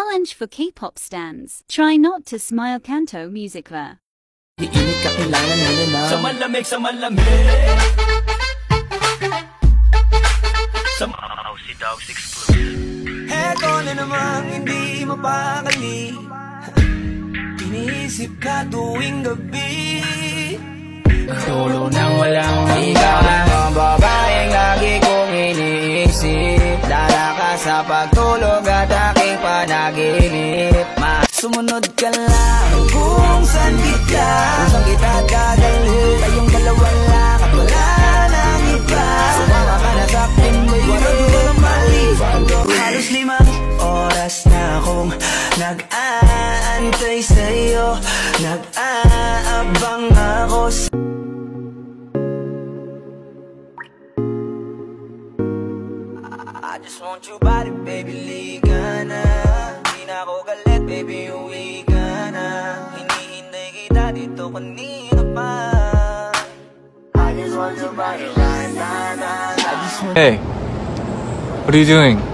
Challenge for K-pop stans. Try not to smile Kanto Musicla. Iinit ka kailangan mo na. Sa malamig, sa malamig. Sa Exclusive Eto na namang hindi mapakali Iniisip ka tuwing gabi. Tulo nang walang ikaw sa pagtulog at aking panaginip. Ma Sumunod ka lang. Kung saan kita Kung saan kita dadalhin. Tayong dalawa lang at wala nang iba. Sumama ka na sa akin may walang walang mali. Halos limang oras na akong nag-aantay sa'yo. Nag-aabang ako sa I just want your body, baby, na na ako galit, baby, uwi ka na Hinihintay kita dito kanina pa I just want body right I just Hey, what are you doing?